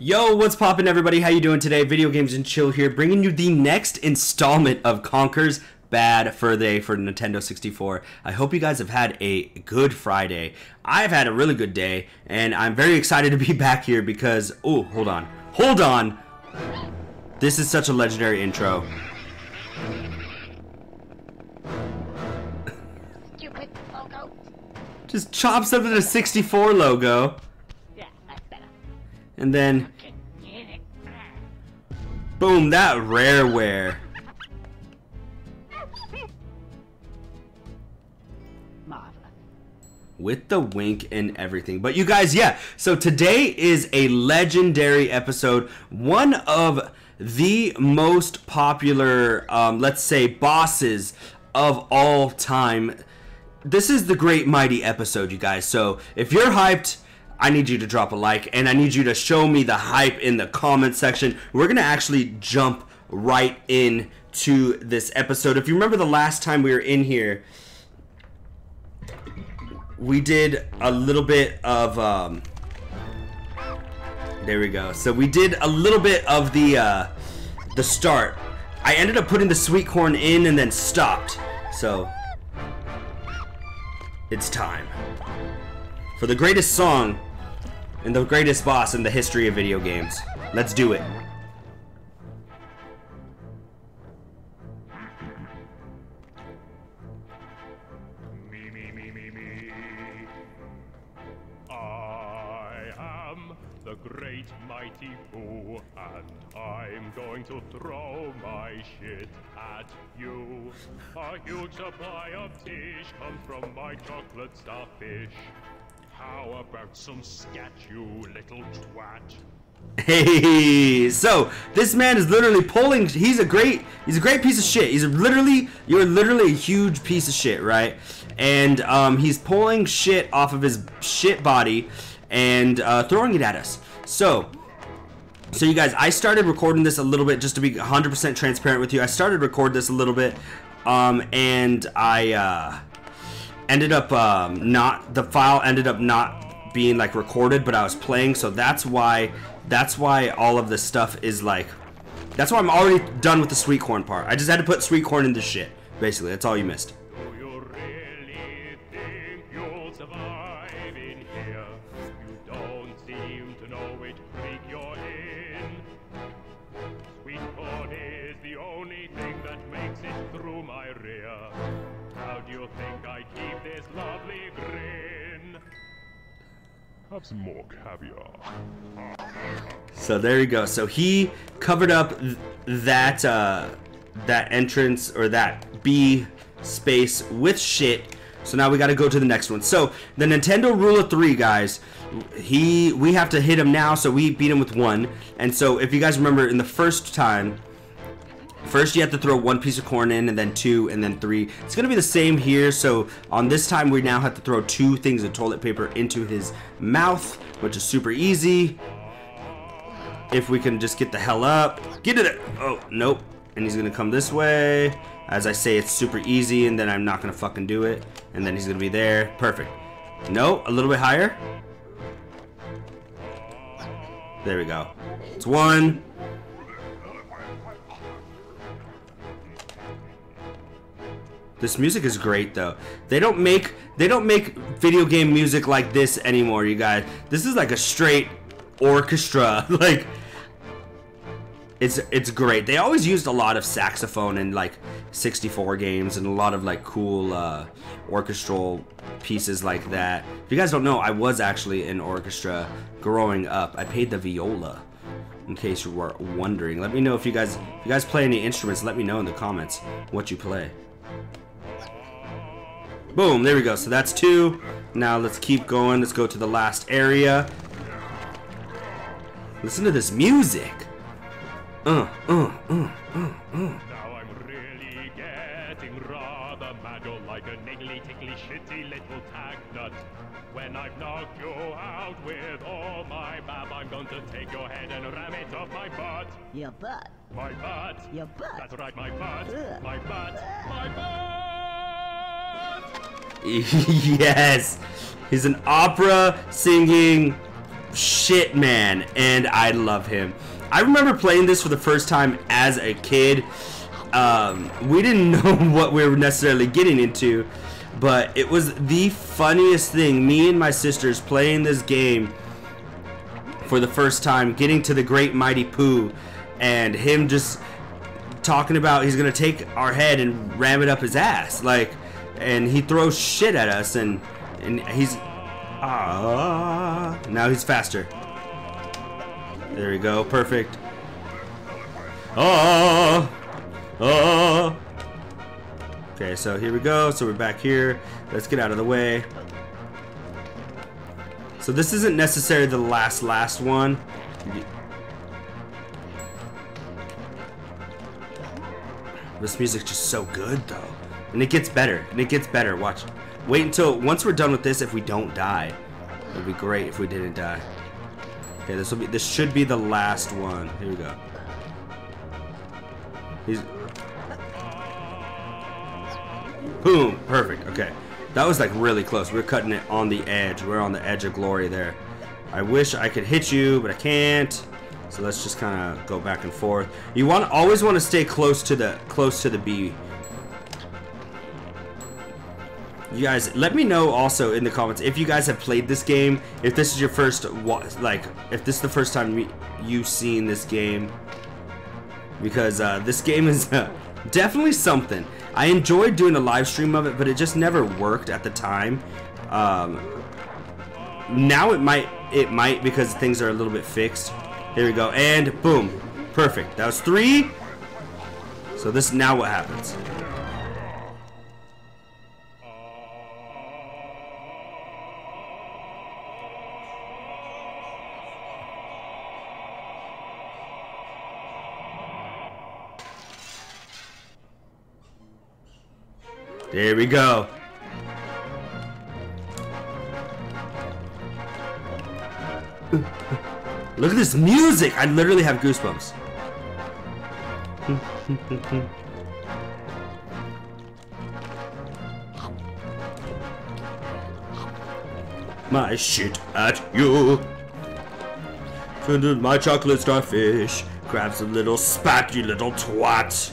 Yo, what's poppin' everybody? How you doing today? Video Games and Chill here, bringing you the next installment of Conker's Bad Fur Day for Nintendo 64. I hope you guys have had a good Friday. I've had a really good day, and I'm very excited to be back here because... Oh, hold on. Hold on! This is such a legendary intro. Stupid logo. Just chops up to the 64 logo, Yeah, that's better. And then... Boom, that rareware. With the wink and everything. But you guys, yeah. So today is a legendary episode. One of the most popular, um, let's say, bosses of all time. This is the great mighty episode, you guys. So if you're hyped. I need you to drop a like and I need you to show me the hype in the comment section. We're going to actually jump right in to this episode. If you remember the last time we were in here, we did a little bit of um there we go so we did a little bit of the uh the start i ended up putting the sweet corn in and then stopped so it's time for the greatest song and the greatest boss in the history of video games let's do it Me, me, me, me, me. I am the great mighty Poo, and I'm going to throw my shit at you. A huge supply of tish comes from my chocolate starfish. How about some scat, you little twat? Hey, so this man is literally pulling. He's a great. He's a great piece of shit. He's literally. You're literally a huge piece of shit, right? And um, he's pulling shit off of his shit body and uh, throwing it at us. So, so you guys, I started recording this a little bit just to be 100% transparent with you. I started record this a little bit, um, and I uh, ended up um, not. The file ended up not being like recorded, but I was playing, so that's why that's why all of this stuff is like that's why I'm already done with the sweet corn part. I just had to put sweet corn in the shit. Basically, that's all you missed. You Have some more caviar. So there you go. So he covered up th- that uh, that entrance or that B space with shit. So now we got to go to the next one. So the Nintendo Rule of Three, guys. He we have to hit him now, so we beat him with one. And so if you guys remember, in the first time, First, you have to throw one piece of corn in, and then two, and then three. It's gonna be the same here. So on this time, we now have to throw two things of toilet paper into his mouth, which is super easy. If we can just get the hell up, get it. Oh nope. And he's gonna come this way. As I say, it's super easy, and then I'm not gonna fucking do it. And then he's gonna be there. Perfect. No, a little bit higher. There we go. It's one. This music is great though. They don't make they don't make video game music like this anymore, you guys. This is like a straight orchestra. like it's it's great. They always used a lot of saxophone in like 64 games and a lot of like cool uh, orchestral pieces like that. If you guys don't know, I was actually in orchestra growing up. I played the viola. In case you were wondering, let me know if you guys if you guys play any instruments. Let me know in the comments what you play. Boom, there we go. So that's two. Now let's keep going. Let's go to the last area. Listen to this music. Uh, uh, uh, uh, uh. Now I'm really getting rather mad. You're like a niggly, tickly, shitty little tag nut. When I've knocked you out with all my bab, I'm going to take your head and ram it up my butt. Your butt. My butt. Your butt. That's right, my butt. Ugh. My butt. My butt. yes, he's an opera singing shit man, and I love him. I remember playing this for the first time as a kid. Um, we didn't know what we were necessarily getting into, but it was the funniest thing. Me and my sisters playing this game for the first time, getting to the great mighty Poo, and him just talking about he's gonna take our head and ram it up his ass, like, and he throws shit at us, and and he's ah now he's faster. There we go, perfect. Oh, oh. Okay, so here we go. So we're back here. Let's get out of the way. So this isn't necessarily the last last one. This music's just so good though. And it gets better. And it gets better. Watch. Wait until once we're done with this if we don't die. It would be great if we didn't die. Okay, this will be this should be the last one. Here we go. He's Boom! Perfect. Okay. That was like really close. We're cutting it on the edge. We're on the edge of glory there. I wish I could hit you, but I can't. So let's just kind of go back and forth. You want always want to stay close to the close to the bee. You guys, let me know also in the comments if you guys have played this game. If this is your first, like, if this is the first time you've seen this game, because uh, this game is uh, definitely something. I enjoyed doing a live stream of it, but it just never worked at the time. Um, now it might, it might because things are a little bit fixed. Here we go, and boom, perfect. That was three. So this now what happens? There we go. Look at this music! I literally have goosebumps. my shit at you. Finding my chocolate starfish. Grabs a little spat, you little twat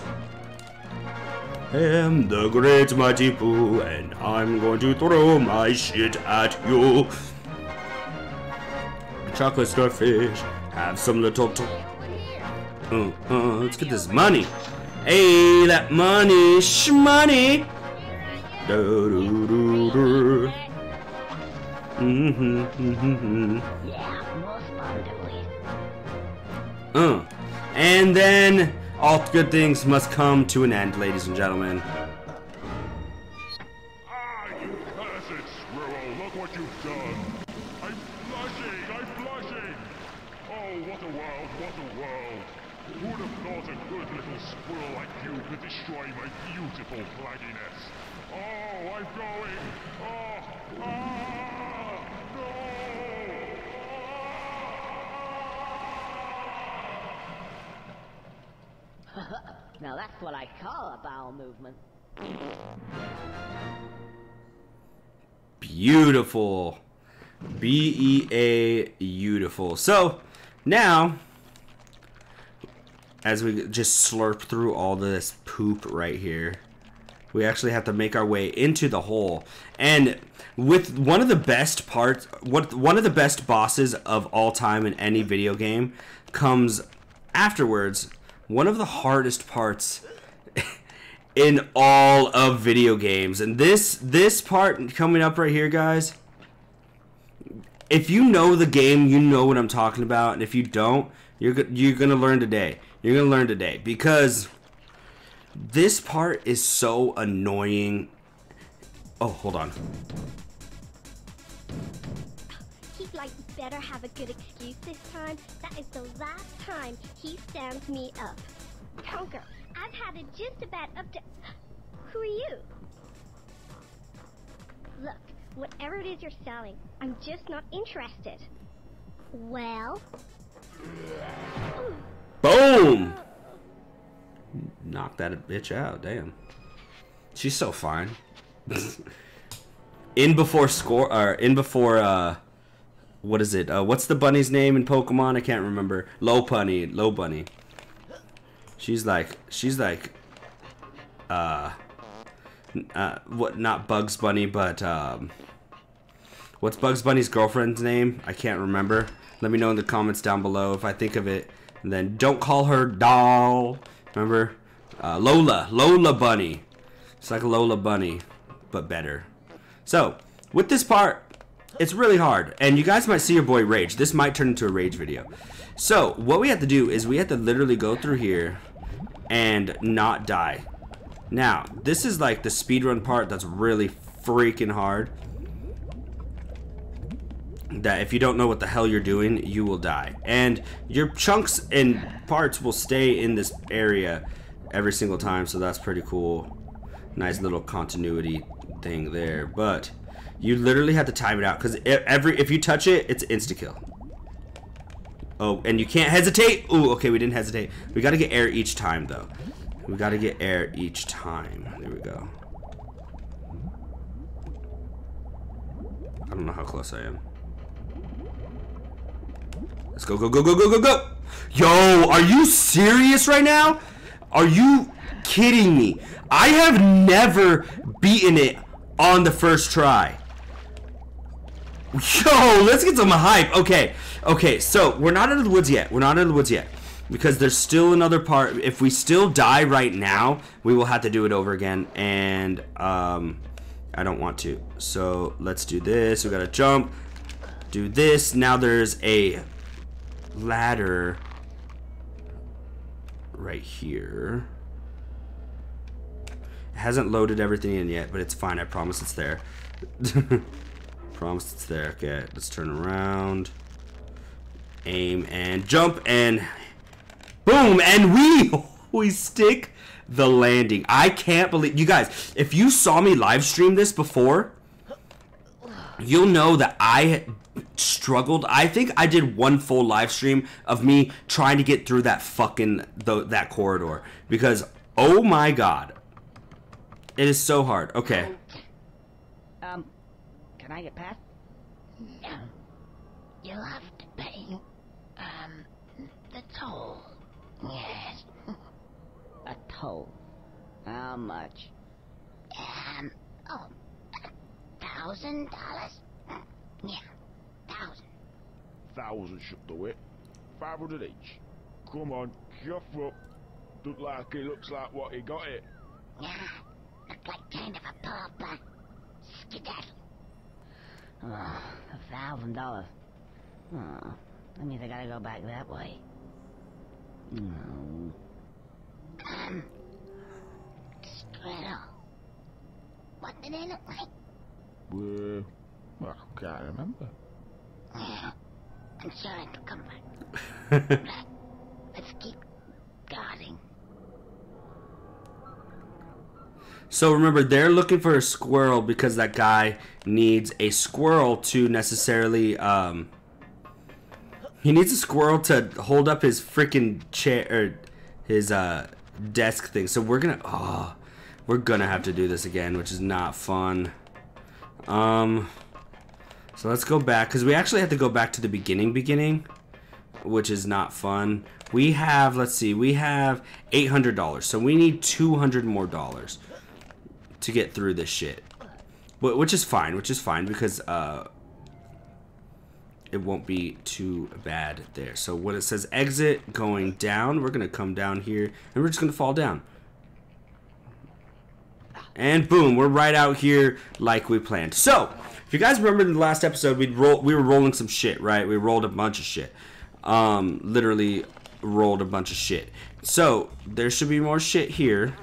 am the great mighty Poo, and I'm going to throw my shit at you. Chocolate starfish, have some little. Uh, uh, let's get this money. Hey, that money, shmoney. Do do do do. Mm-hmm, mm-hmm. Yeah, more fun doing. Uh, and then all good things must come to an end, ladies and gentlemen. Ah, you cursed squirrel, look what you've done. I'm blushing, I'm blushing. Oh, what a world, what a world. Who'd have thought a good little squirrel like you could destroy my beautiful? Oh, I'm going. Oh, ah, no. Now that's what I call a bowel movement. Beautiful. B E A beautiful. So now, as we just slurp through all this poop right here, we actually have to make our way into the hole. And with one of the best parts, what one of the best bosses of all time in any video game comes afterwards. One of the hardest parts in all of video games. And this this part coming up right here, guys. If you know the game, you know what I'm talking about, and if you don't, you're you're gonna learn today. You're gonna learn today because this part is so annoying. Oh, hold on. Better have a good excuse this time. That is the last time he stands me up. Conker, I've had it just about up to... Who are you? Look, whatever it is you're selling, I'm just not interested. Well? Boom! Knock that bitch out. Damn. She's so fine. in before score or in before uh what is it? Uh, what's the bunny's name in Pokemon? I can't remember. Low Bunny. Low Bunny. She's like, she's like, uh, uh, what? Not Bugs Bunny, but um, what's Bugs Bunny's girlfriend's name? I can't remember. Let me know in the comments down below if I think of it. And then don't call her doll. Remember, uh, Lola. Lola Bunny. It's like Lola Bunny, but better. So with this part, it's really hard, and you guys might see your boy rage. This might turn into a rage video. So what we have to do is we have to literally go through here and not die. Now, this is like the speedrun part that's really freaking hard. That if you don't know what the hell you're doing, you will die. And your chunks and parts will stay in this area every single time, so that's pretty cool. Nice little continuity thing there. But you literally have to time it out because every if you touch it, it's insta kill. Oh, and you can't hesitate. Ooh, okay, we didn't hesitate. We got to get air each time though. We got to get air each time. There we go. I don't know how close I am. Let's go, go, go, go, go, go, go. Yo, are you serious right now? Are you kidding me? I have never beaten it on the first try. Yo, let's get some hype. Okay, okay, so we're not out of the woods yet. We're not out of the woods yet. Because there's still another part. If we still die right now, we will have to do it over again. And, um, I don't want to. So, let's do this. We gotta jump. Do this. Now there's a ladder right here. It hasn't loaded everything in yet, but it's fine. I promise it's there. Promise it's there. Okay, let's turn around. Aim and jump and boom and we we stick the landing. I can't believe you guys. If you saw me live stream this before, you'll know that I struggled. I think I did one full live stream of me trying to get through that fucking the, that corridor because oh my god. It is so hard. Okay. Can I get past? No. You'll have to pay, um, the toll. Yes. A toll. How much? Um, oh, a thousand dollars? Yeah, thousand. Thousand should do it. Five hundred each. Come on, chuff up. Look like it looks like what he got it. Yeah, look like kind of a pauper. Skedaddle. A thousand dollars. Oh, that means I gotta go back that way. No. Um, Straddle. What did they look like? Well, I can't remember. Yeah, I'm sure it'll come back. Right, Let's keep guarding. So remember, they're looking for a squirrel because that guy needs a squirrel to necessarily, um, he needs a squirrel to hold up his freaking chair, or his, uh, desk thing. So we're gonna, oh, we're gonna have to do this again, which is not fun. Um, so let's go back, because we actually have to go back to the beginning beginning, which is not fun. We have, let's see, we have $800, so we need 200 more dollars to get through this shit. Wh- Which is fine, which is fine because uh, it won't be too bad there. So when it says exit going down, we're going to come down here and we're just going to fall down. And boom, we're right out here like we planned. So, if you guys remember in the last episode, we roll we were rolling some shit, right? We rolled a bunch of shit. Um, literally rolled a bunch of shit. So, there should be more shit here.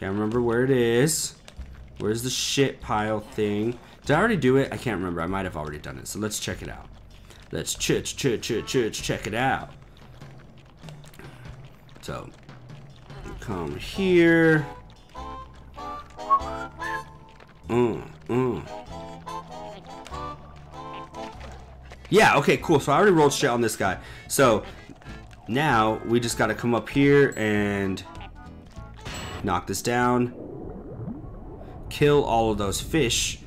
Can't remember where it is. Where's the shit pile thing? Did I already do it? I can't remember. I might have already done it. So let's check it out. Let's ch ch ch ch ch check it out. So come here. Mm, mm. Yeah, okay, cool. So I already rolled shit on this guy. So now we just gotta come up here and knock this down. Kill all of those fish.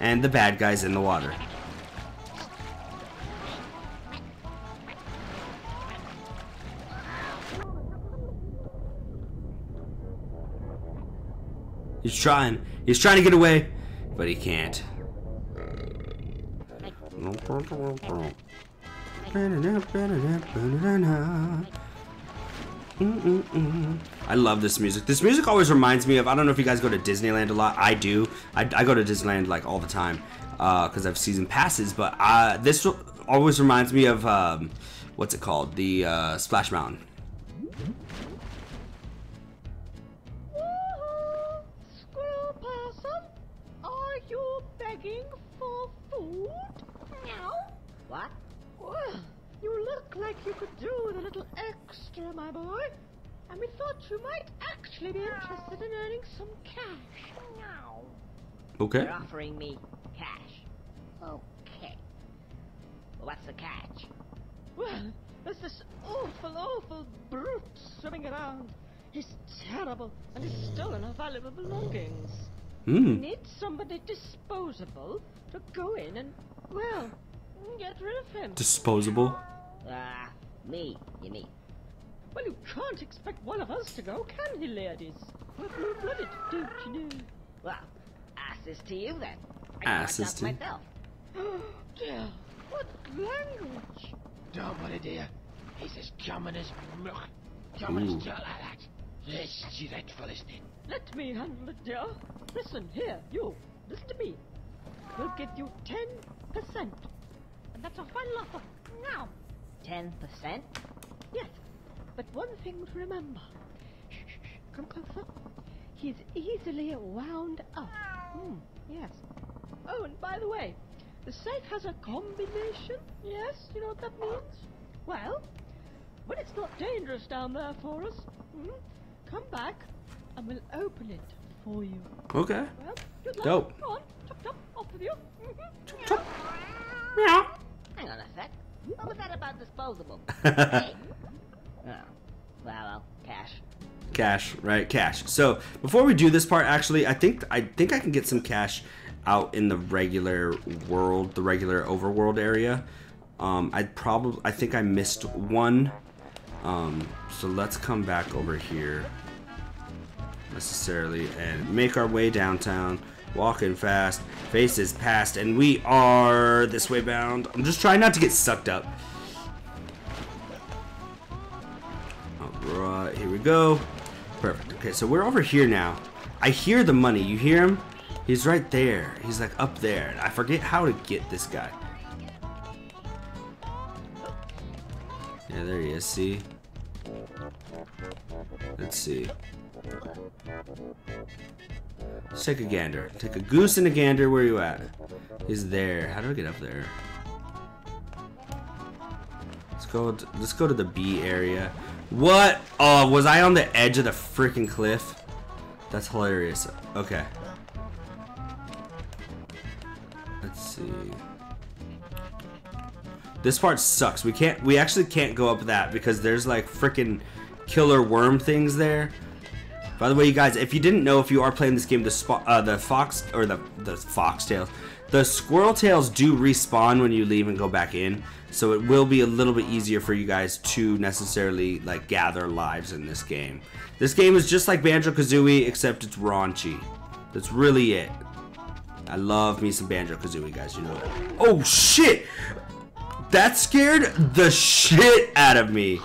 and the bad guys in the water. He's trying. He's trying to get away, but he can't. I love this music. This music always reminds me of. I don't know if you guys go to Disneyland a lot. I do. I, I go to Disneyland like all the time because I have season passes. But uh, this always reminds me of um, what's it called? The uh, Splash Mountain. Extra, my boy. And we thought you might actually be interested in earning some cash. Meow. Okay. You're offering me cash. Okay. What's the catch? Well, there's this awful, awful brute swimming around. He's terrible, and he's stolen our valuable belongings. We Hmm. need somebody disposable to go in and, well, get rid of him. Disposable. Ah, me, you mean. Well, you can't expect one of us to go, can you, ladies? We're blue-blooded, don't you know? Well, asses to you then. I Ass marked this up to you. myself. Oh, dear. What language? Don't worry, dear. He's as common as muck. Common Ooh. as dirt like that. Let's see that for listening. Let me handle it, dear. Listen, here, you. Listen to me. We'll give you 10%. And that's our final offer. Now. Ten percent? Yes. But one thing to remember. Shh, shh, shh. Come closer. He's easily wound up. Hmm, yes. Oh, and by the way, the safe has a combination. Yes, you know what that means? Well, when it's not dangerous down there for us, hmm, come back and we'll open it for you. Okay. Well, good luck. Dope. Go on, chop chop, off with you. Mhm. Chop. Meow. Hang on a sec. What was that about disposable? hey. Well, well, cash. Cash, right? Cash. So before we do this part, actually, I think I think I can get some cash out in the regular world, the regular overworld area. Um, I probably, I think I missed one. Um, so let's come back over here necessarily and make our way downtown. Walking fast, faces past, and we are this way bound. I'm just trying not to get sucked up. Alright, here we go. Perfect. Okay, so we're over here now. I hear the money. You hear him? He's right there. He's like up there. I forget how to get this guy. Yeah, there he is. See? Let's see. Let's take a gander. Take a goose and a gander. Where are you at? He's there. How do I get up there? Let's go. To, let's go to the B area. What? Oh, was I on the edge of the freaking cliff? That's hilarious. Okay. Let's see. This part sucks. We can't. We actually can't go up that because there's like freaking killer worm things there. By the way, you guys, if you didn't know, if you are playing this game, the uh, the fox or the the foxtails, the squirrel tails do respawn when you leave and go back in. So it will be a little bit easier for you guys to necessarily like gather lives in this game. This game is just like Banjo Kazooie, except it's raunchy. That's really it. I love me some Banjo Kazooie, guys. You know. Oh shit! That scared the shit out of me.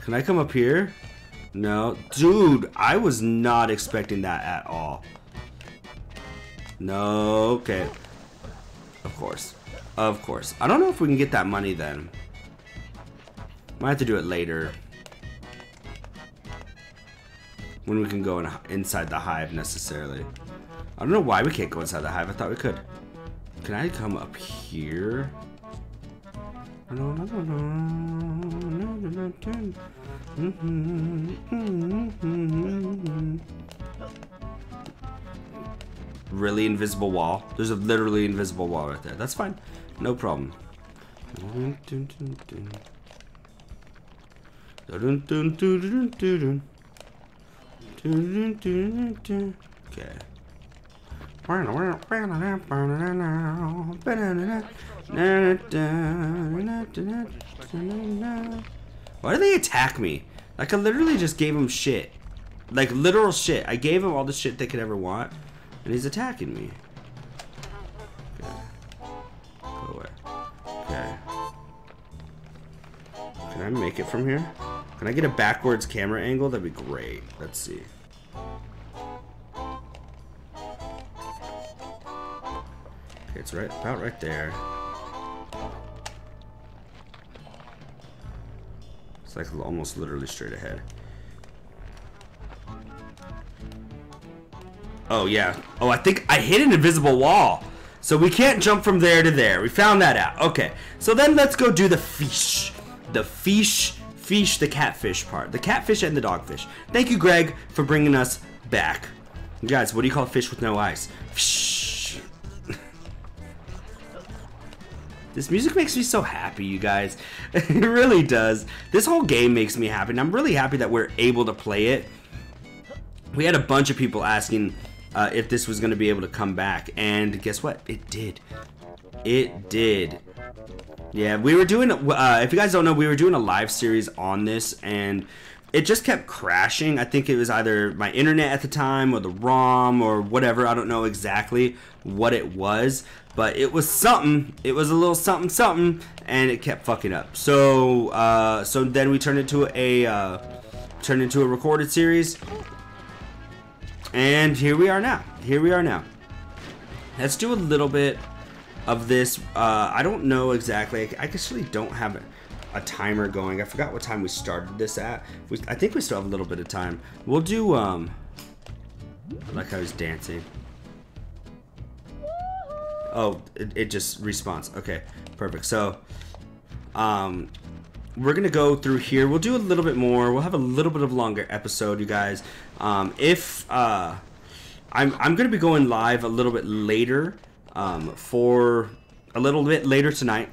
Can I come up here? No. Dude, I was not expecting that at all. No, okay. Of course. Of course. I don't know if we can get that money then. Might have to do it later. When we can go in, inside the hive necessarily. I don't know why we can't go inside the hive. I thought we could. Can I come up here? Really invisible wall. There's a literally invisible wall right there. That's fine. No problem. Okay. Why do they attack me? Like I literally just gave him shit. Like literal shit. I gave him all the shit they could ever want. And he's attacking me. Can I make it from here? Can I get a backwards camera angle? That'd be great. Let's see. Okay, it's right about right there. It's like almost literally straight ahead. Oh yeah. Oh, I think I hit an invisible wall. So we can't jump from there to there. We found that out. Okay. So then let's go do the fish. The fish, fish, the catfish part. The catfish and the dogfish. Thank you, Greg, for bringing us back. Guys, what do you call fish with no eyes? Fish. This music makes me so happy, you guys. it really does. This whole game makes me happy, and I'm really happy that we're able to play it. We had a bunch of people asking uh, if this was going to be able to come back, and guess what? It did. It did. Yeah, we were doing, uh, if you guys don't know, we were doing a live series on this, and it just kept crashing. I think it was either my internet at the time or the ROM or whatever. I don't know exactly what it was, but it was something. It was a little something something, and it kept fucking up. So, uh, so then we turned into a uh, turned into a recorded series, and here we are now. Here we are now. Let's do a little bit of this. Uh, I don't know exactly. I actually don't have a timer going. I forgot what time we started this at. We, I think we still have a little bit of time. We'll do, um, like I was dancing. Oh, it, it just respawns. Okay, perfect. So, um, we're gonna go through here. We'll do a little bit more. We'll have a little bit of longer episode, you guys. Um, if, uh, I'm, I'm gonna be going live a little bit later, um, for a little bit later tonight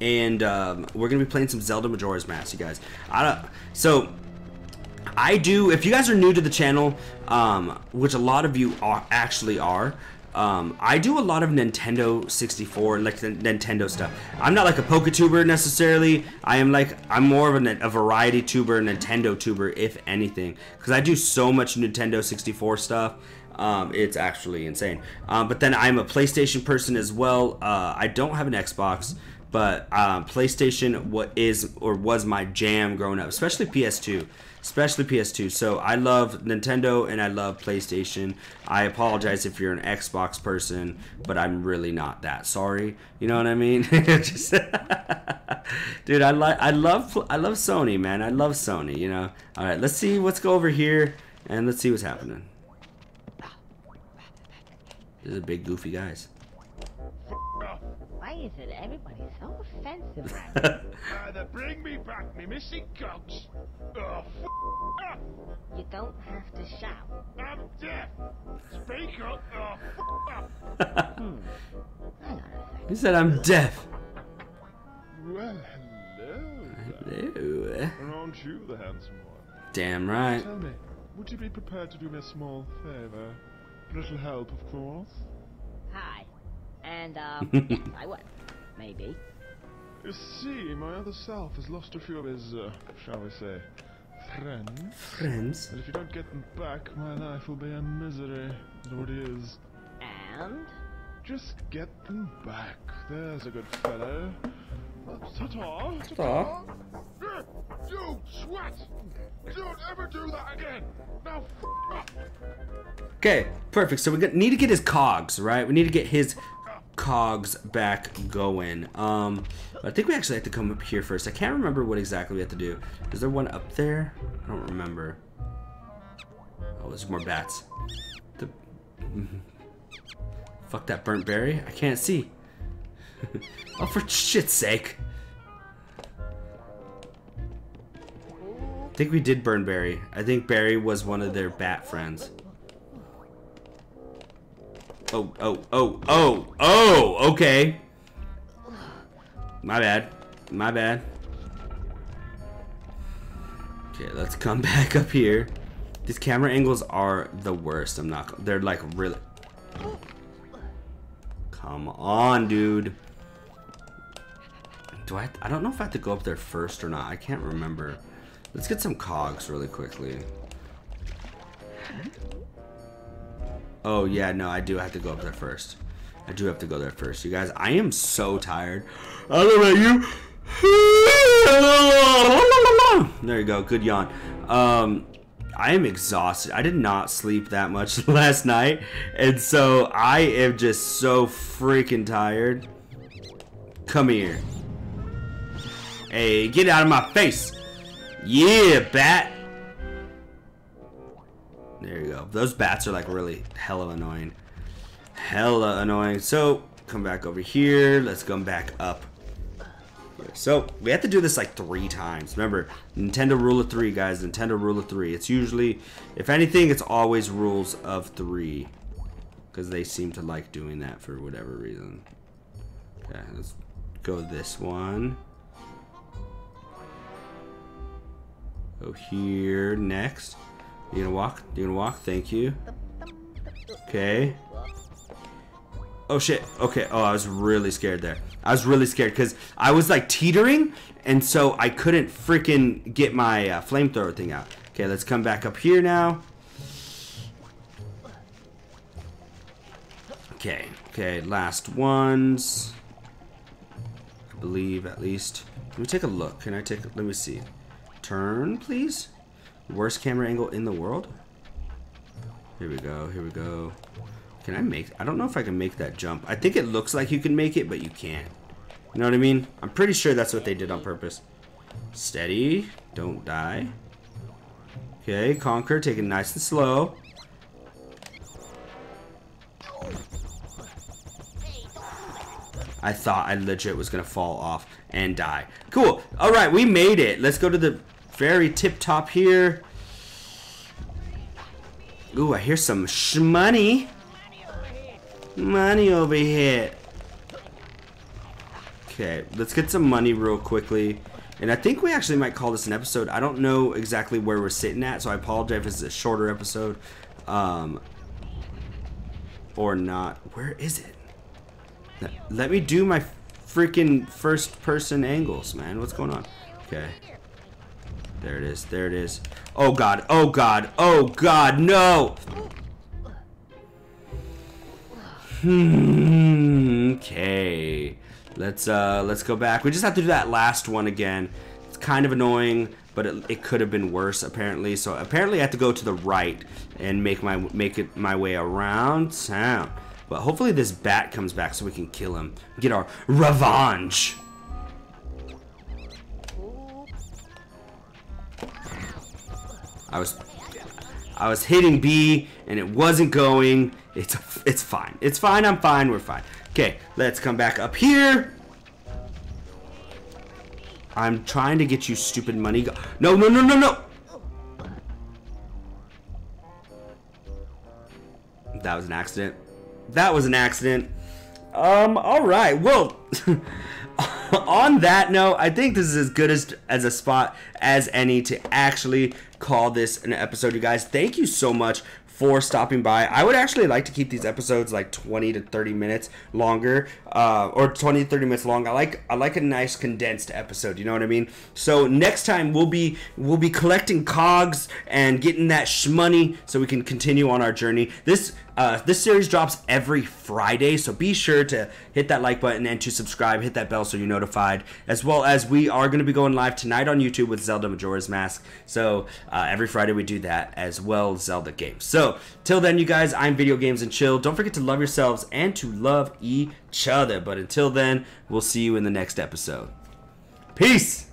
and um, we're gonna be playing some Zelda Majora's Mask, you guys. I don't, so I do. If you guys are new to the channel, um, which a lot of you are actually are, um, I do a lot of Nintendo 64 and like Nintendo stuff. I'm not like a PokeTuber necessarily. I am like I'm more of a, a variety tuber, Nintendo tuber, if anything, because I do so much Nintendo 64 stuff. Um, it's actually insane. Um, but then I'm a PlayStation person as well. Uh, I don't have an Xbox but um, PlayStation what is or was my jam growing up, especially PS2, especially PS2. So I love Nintendo and I love PlayStation. I apologize if you're an Xbox person, but I'm really not that. Sorry, you know what I mean? Just, dude, I like I love I love Sony, man. I love Sony. You know. All right, let's see. Let's go over here and let's see what's happening. These are big goofy guys. Why is it everybody's so offensive? Either bring me back me missing cocks. Oh, f you don't have to shout. I'm deaf. Speak up. Oh, f. Hmm. Hang on a second. He said I'm deaf. Well, hello. Hello. Aren't you the handsome one? Damn right. Tell me, would you be prepared to do me a small favor? A little help, of course. Hi. And, um, yes, I would. Maybe. You see, my other self has lost a few of his, uh, shall we say, friends. Friends. And if you don't get them back, my life will be a misery. It already is. And? Just get them back. There's a good fellow. Ta-ta. Ta-ta. You swat! Don't ever do that again! Now up! Okay, perfect. So we need to get his cogs, right? We need to get his cogs back going. Um, I think we actually have to come up here first. I can't remember what exactly we have to do. Is there one up there? I don't remember. Oh, there's more bats. The... Fuck that burnt berry. I can't see. oh, for shit's sake. I think we did burn Barry. I think Barry was one of their bat friends. Oh, oh, oh, oh, oh, okay. My bad. My bad. Okay, let's come back up here. These camera angles are the worst. I'm not. They're like really. Come on, dude. Do I? I don't know if I have to go up there first or not. I can't remember. Let's get some cogs really quickly. Oh, yeah, no, I do have to go up there first. I do have to go there first. You guys, I am so tired. I don't know you. There you go. Good yawn. Um, I am exhausted. I did not sleep that much last night. And so I am just so freaking tired. Come here. Hey, get out of my face. Yeah, bat. There you go. Those bats are like really hella annoying. Hella annoying. So, come back over here. Let's come back up. So, we have to do this like three times. Remember, Nintendo rule of three, guys. Nintendo rule of three. It's usually, if anything, it's always rules of three. Because they seem to like doing that for whatever reason. Okay, let's go this one. Go here next. You gonna walk? You gonna walk? Thank you. Okay. Oh shit. Okay. Oh, I was really scared there. I was really scared because I was like teetering, and so I couldn't freaking get my uh, flamethrower thing out. Okay, let's come back up here now. Okay. Okay. Last ones. I believe at least. Let me take a look. Can I take? Let me see. Turn, please. Worst camera angle in the world? Here we go, here we go. Can I make, I don't know if I can make that jump. I think it looks like you can make it, but you can't. You know what I mean? I'm pretty sure that's what they did on purpose. Steady, don't die. Okay, Conker, take it nice and slow. I thought I legit was gonna fall off and die. Cool. All right, we made it. Let's go to the very tip top here. Ooh, I hear some money. Money over here. Okay, let's get some money real quickly. And I think we actually might call this an episode. I don't know exactly where we're sitting at, so I apologize if it's a shorter episode. Um, or not. Where is it? Let, let me do my freaking first person angles, man. What's going on? Okay. There it is. There it is. Oh god. Oh god. Oh god. No. Hmm. Okay. Let's uh let's go back. We just have to do that last one again. It's kind of annoying, but it, it could have been worse apparently. So apparently I have to go to the right and make my make it my way around town. But hopefully this bat comes back so we can kill him. Get our revenge. I was I was hitting B and it wasn't going. It's it's fine. It's fine. I'm fine. We're fine. Okay, let's come back up here. I'm trying to get you stupid money. No, no, no, no, no. That was an accident. That was an accident. Um, alright, well, on that note, I think this is as good as, as a spot as any to actually call this an episode, you guys. Thank you so much for stopping by. I would actually like to keep these episodes like 20 to 30 minutes longer, uh, or 20 30 minutes long. I like I like a nice condensed episode. You know what I mean? So next time we'll be we'll be collecting cogs and getting that shmoney so we can continue on our journey. This uh, this series drops every Friday, so be sure to hit that like button and to subscribe, hit that bell so you're notified. As well as we are going to be going live tonight on YouTube with Zelda Majora's Mask. So uh, every Friday we do that as well, Zelda games. So till then, you guys, I'm Video Games and Chill. Don't forget to love yourselves and to love each other. But until then, we'll see you in the next episode. Peace.